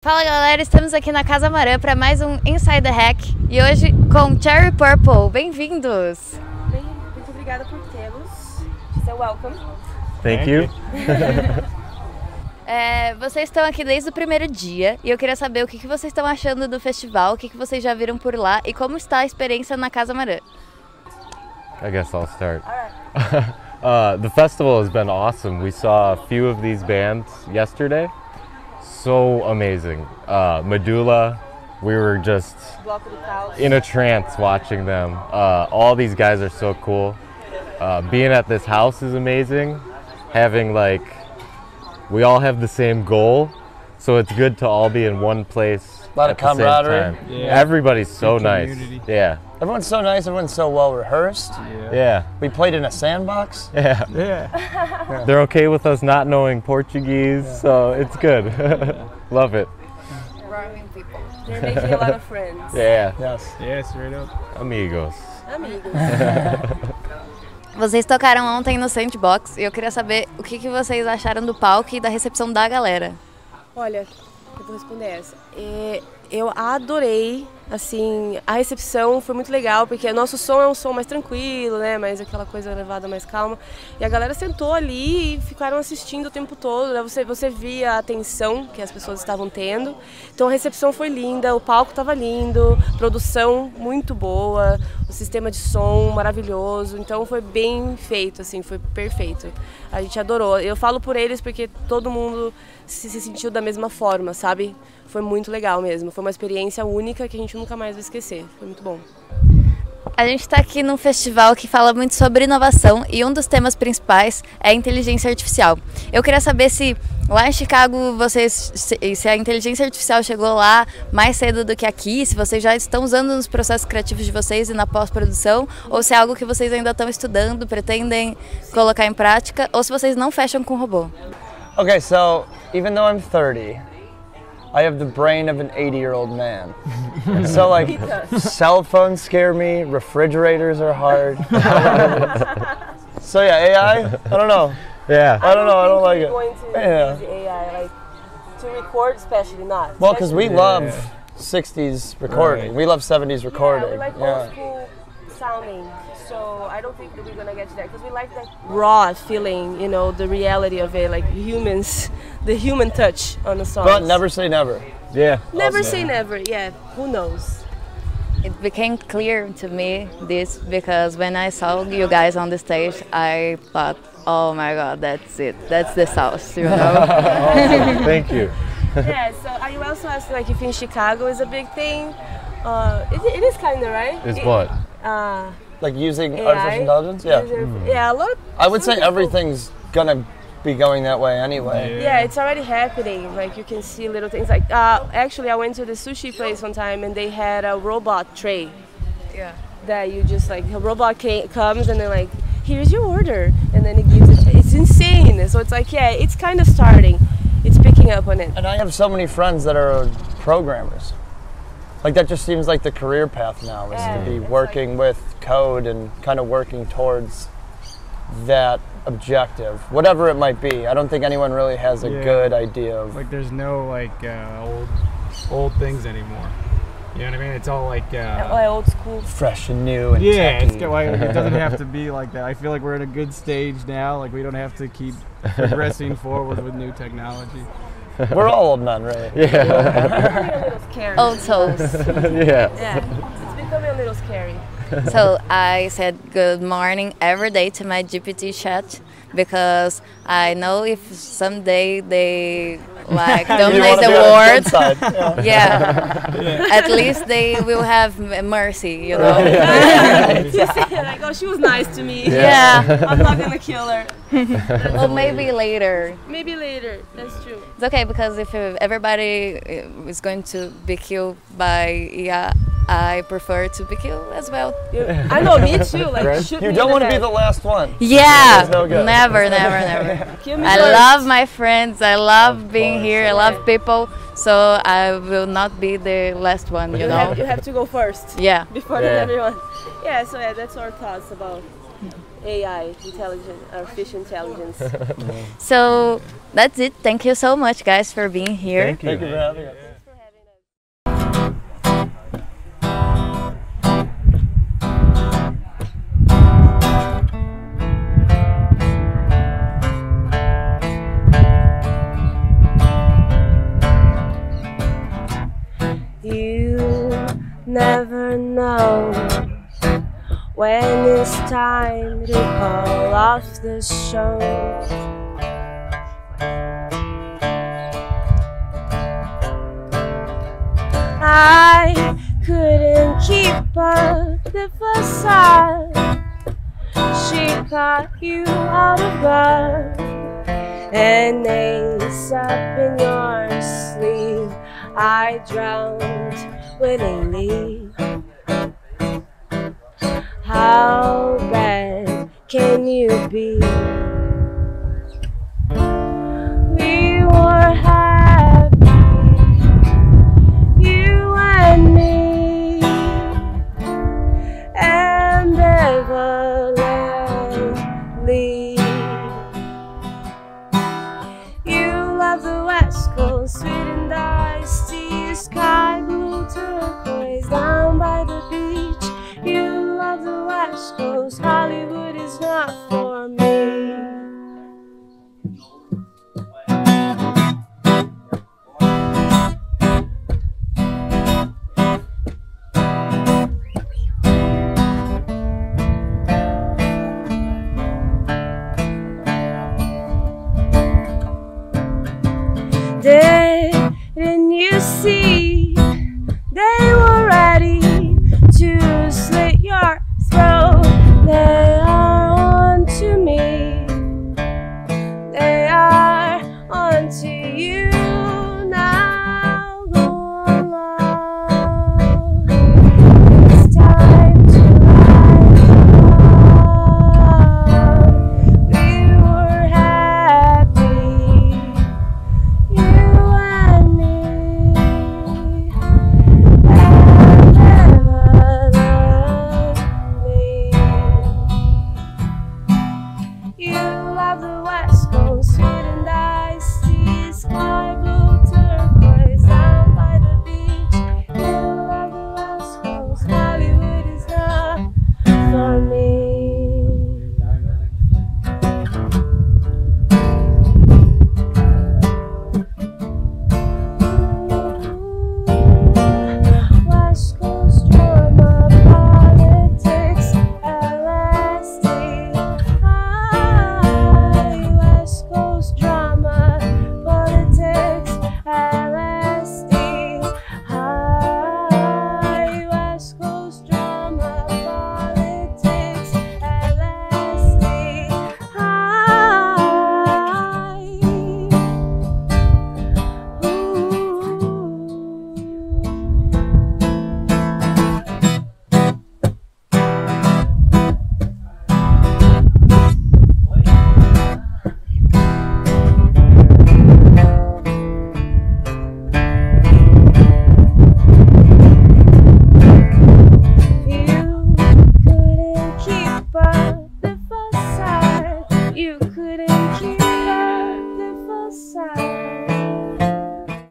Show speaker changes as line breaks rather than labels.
Fala galera, estamos aqui na Casa Marã para mais um Inside the Hack e hoje com Cherry Purple. Bem-vindos!
Bem, muito obrigada por tê-los. So welcome.
Thank you.
É, vocês estão aqui desde o primeiro dia e eu queria saber o que, que vocês estão achando do festival, o que, que vocês já viram por lá e como está a experiência na Casa Marã.
I guess I'll start. uh, the festival has been awesome. We saw a few of these bands yesterday. So amazing. Uh, Medulla, we were just in a trance watching them. Uh, all these guys are so cool. Uh, being at this house is amazing. Having like, we all have the same goal, so it's good to all be in one place.
Lot of camaraderie.
Yeah.
Everybody's so nice. Yeah,
Everyone's so nice. Everyone's so well rehearsed.
yeah,
We played in a sandbox.
yeah.
Yeah.
They're okay with us not knowing Portuguese, so it's good. Love it.
They're making a lot of friends.
Yeah,
Yes.
Yeah, straight up.
amigos.
Amigos.
Vocês tocaram ontem no Sandbox e eu queria saber o que, que vocês acharam do palco e da recepção da galera.
Olha, eu vou responder essa. É, eu adorei, assim, a recepção foi muito legal, porque nosso som é um som mais tranquilo, né, mais aquela coisa levada mais calma. E a galera sentou ali e ficaram assistindo o tempo todo, né? você, você via a atenção que as pessoas estavam tendo. Então a recepção foi linda, o palco estava lindo, produção muito boa, o sistema de som maravilhoso, então foi bem feito, assim, foi perfeito. A gente adorou. Eu falo por eles porque todo mundo se, se sentiu da mesma forma, sabe? Foi muito legal mesmo. Foi uma experiência única que a gente nunca mais vai esquecer. Foi muito bom.
A gente está aqui num festival que fala muito sobre inovação e um dos temas principais é a inteligência artificial. Eu queria saber se lá em Chicago vocês, se, se a inteligência artificial chegou lá mais cedo do que aqui, se vocês já estão usando nos processos criativos de vocês e na pós-produção, ou se é algo que vocês ainda estão estudando, pretendem colocar em prática, ou se vocês não fecham com robô.
Okay, so even though I'm 30, I have the brain of an 80 year old man. so, like, cell phones scare me, refrigerators are hard. so, yeah, AI, I don't know.
Yeah.
I don't know, I don't like it.
Going to
Yeah.
use AI like to record, especially not.
Well, because we
Especially-
love 60s recording,
Right.
we love 70s
Yeah,
recording.
we like
Yeah.
old school sounding. So I don't think that we're gonna get to that because we like that raw feeling, you know, the reality of it, like humans, the human touch on the song.
But never say never.
Yeah.
never say never. Yeah, who knows?
It became clear to me this because when I saw you guys on the stage, I thought, oh my god, that's it. That's the sauce, you know?
Awesome. Thank you.
yeah. So uh, you also asked like if in Chicago is a big thing. Uh, it, it is kind of right.
Is
It-
what?
Uh,
Like using
AI.
artificial intelligence? Yeah.
user- Yeah, a lot.
I would say
people-
everything's gonna be going that way anyway.
Yeah, it's already happening. Like you can see little things. Like uh, actually, I went to the sushi place one time and they had a robot tray.
Yeah.
That you just like a robot ca- comes and they're like, "Here's your order," and then it gives it. It's insane. So it's like, yeah, it's kind of starting. It's picking up on it.
And I have so many friends that are programmers. Like that just seems like the career path now is
Yeah,
to be
it's
working with code and kind of working towards that objective, whatever it might be. I don't think anyone really has a
Yeah.
good idea of.
Like there's no like uh, old old things anymore. You know what I mean? It's all like uh,
old school.
fresh and new and
yeah. It's
techy.
got- like, it doesn't have to be like that. I feel like we're at a good stage now. Like we don't have to keep progressing forward with new technology.
We're all old men, right?
Yeah.
Becoming scary.
Old souls.
yeah.
Yeah, it's becoming a little scary.
so I said good morning every day to my GPT chat because I know if someday they like
You
dominate the
be on
world,
side, yeah.
yeah, at least they will have mercy, you know.
like, oh, she was nice to me.
Yeah.
I'm not gonna kill her.
Or maybe later.
Maybe later. That's true.
It's okay because if uh, everybody uh, is going to be killed by yeah, I prefer to be killed as well.
I know, me too. Like, shoot
You
me
don't want to be the last one.
Yeah,
That's no
never, never, never. I
first.
love my friends. I love being
course,
here. I love people. So I will not be the last one, you
You
know.
have, you have to go first
Yeah.
before
Yeah.
everyone. Yeah, so yeah, that's our thoughts about AI, intelligent, artificial intelligence.
So that's it. Thank you so much, guys, for being here.
Thank you.
Thank you for having us.
Never know when it's time to call off the show. I couldn't keep up the facade. She caught you out of guard and ace up in your sleeve. I drowned willingly. How bad can you be?